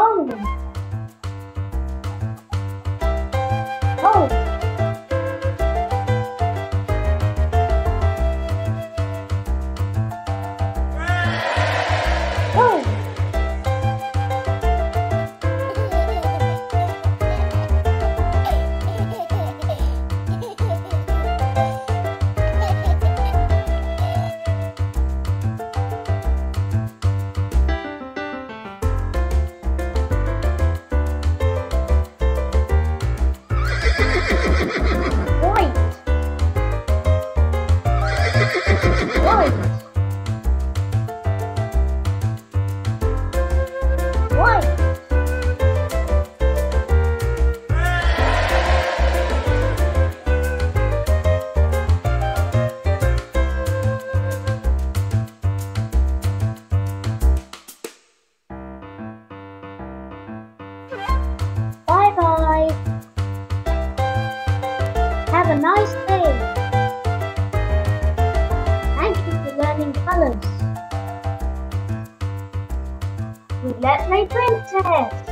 Tamam mı? Good Let's Play Print Test.